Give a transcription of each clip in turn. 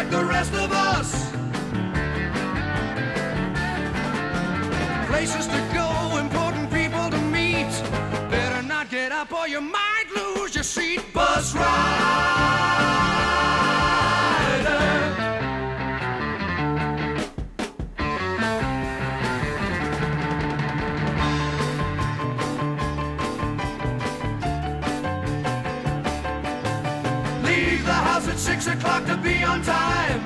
like the rest of us. Places to go, important people to meet. Better not get up or you might lose your seat. Bus rider. House at six o'clock to be on time.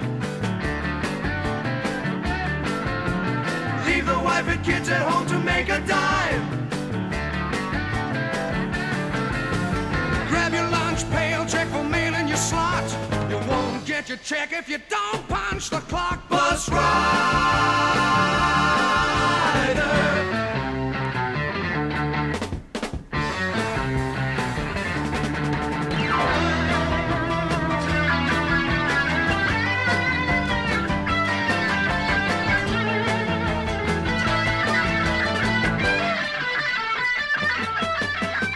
Leave the wife and kids at home to make a dime. Grab your lunch pail, check for mail in your slot. You won't get your check if you don't punch the clock. Bus rider.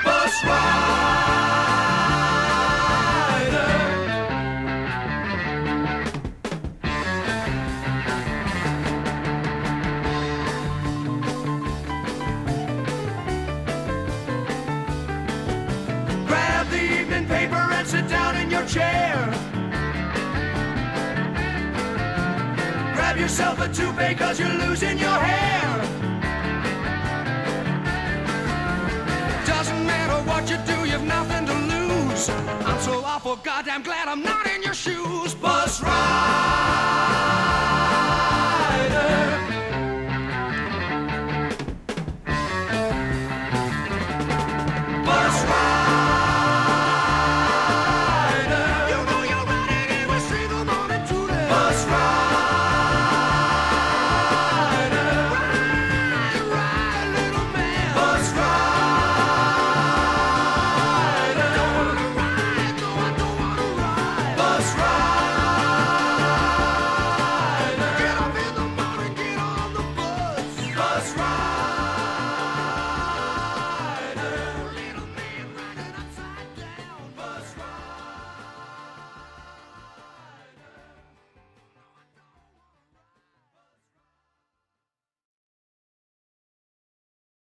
Bus rider. Grab the evening paper and sit down in your chair. Grab yourself a toupee cause you're losing your hair. Awful goddamn glad I'm not in your shoes. Bus ride.